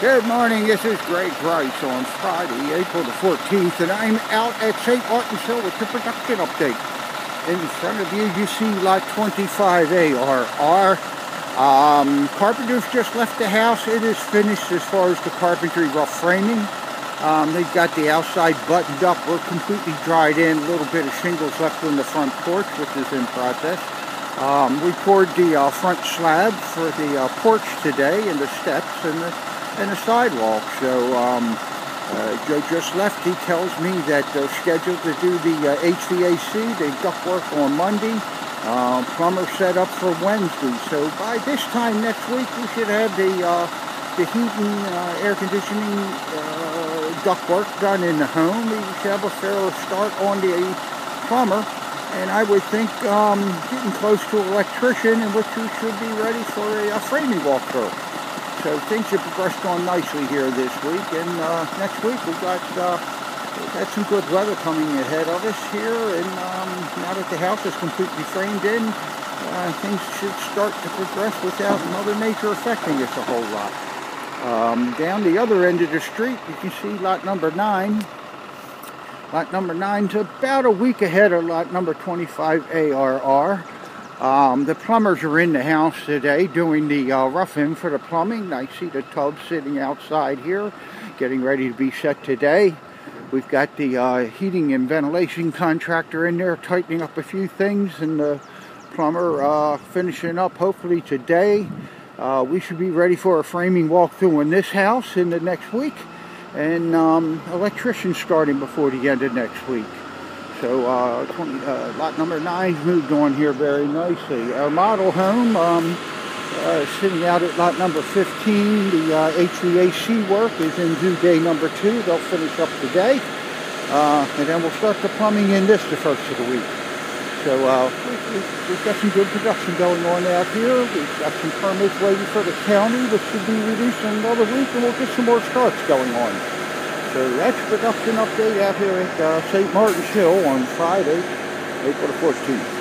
Good morning, this is Greg Price on Friday, April the 14th, and I'm out at St. Martin's Hill with the production update. In front of you, you see lot 25ARR. Um, carpenters just left the house. It is finished as far as the carpentry rough framing. Um, they've got the outside buttoned up. We're completely dried in. A little bit of shingles left on the front porch, which is in process. Um, we poured the uh, front slab for the uh, porch today and the steps and the and a sidewalk. So um, uh, Joe just left. He tells me that they're scheduled to do the uh, HVAC, the ductwork on Monday. Uh, plumber set up for Wednesday. So by this time next week, we should have the uh, the heating, uh, air conditioning, uh, ductwork done in the home. We should have a fair start on the plumber. And I would think um, getting close to an electrician in which we should be ready for a, a framing walkthrough. So things have progressed on nicely here this week, and uh, next week we've got uh, we've got some good weather coming ahead of us here. And um, now that the house is completely framed in, uh, things should start to progress without Mother Nature affecting us a whole lot. Um, down the other end of the street, you can see lot number nine. Lot number nine is about a week ahead of lot number 25 ARR. Um, the plumbers are in the house today doing the uh, roughing for the plumbing. I see the tub sitting outside here, getting ready to be set today. We've got the uh, heating and ventilation contractor in there tightening up a few things, and the plumber uh, finishing up hopefully today. Uh, we should be ready for a framing walkthrough in this house in the next week, and um, electrician starting before the end of next week. So uh, 20, uh, lot number nine's moved on here very nicely. Our model home um, uh, sitting out at lot number 15. The uh, HVAC work is in due day number two. They'll finish up today. Uh, and then we'll start the plumbing in this the first of the week. So uh, we've, we've got some good production going on out here. We've got some permits waiting for the county, which should be released in another week, and we'll get some more starts going on. So that's production update out here at uh, St. Martin's Hill on Friday, April the 14th.